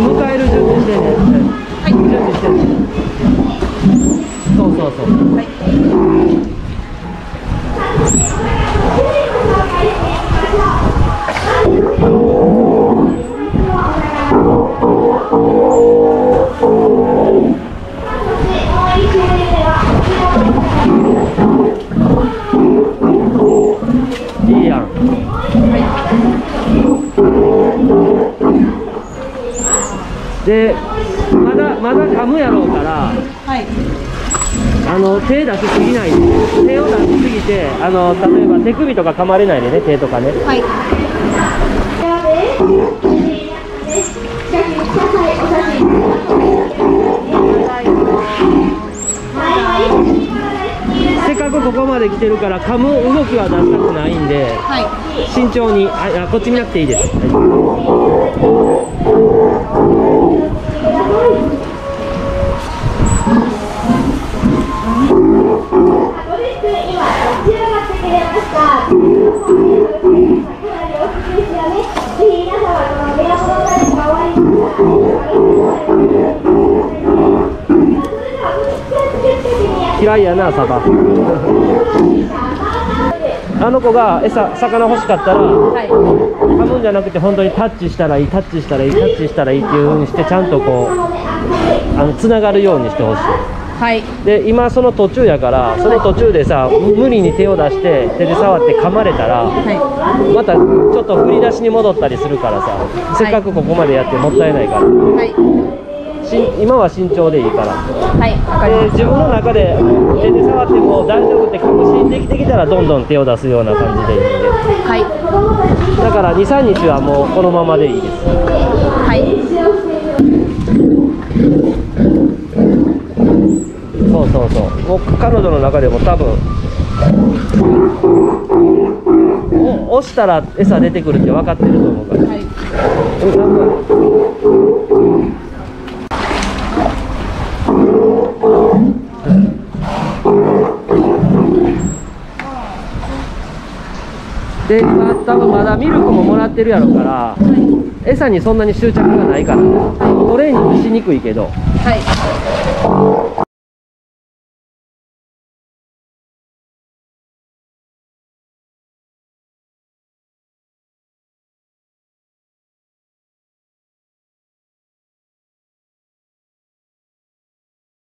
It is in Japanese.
迎える準備してね。でまだまだ噛むやろうからはい。あの手出しすぎないで手を出しすぎてあの例えば手首とか噛まれないでね手とかね。はい。せっかくここまで来てるから噛む動きは出したくないんではい。慎重に。ああこっち見なくていいです、はい嫌いやなサバ。あの子が餌魚欲しかったらはい。噛むんじゃなくて本当にタッチしたらいいタッチしたらいいタッチしたらいいっていう風にしてちゃんとこうあのつながるようにしてほしいはい。で今その途中やからその途中でさ無理に手を出して手で触って噛まれたらはまたちょっと振り出しに戻ったりするからさせっかくここまでやってもったいないから。いはい。し今は慎重でいいから。はいわかり自分の中で手で触っても大丈夫って確信できてきたらどんどん手を出すような感じでいいんで。すはい。だから23日はもうこのままでいいです。はいそうそうそうもう彼女の中でも多分お押したら餌出てくるって分かってると思うから、はいうんで今多分まだミルクももらってるやろから餌にそんなに執着がないから、トレーニングしにくいけど。はい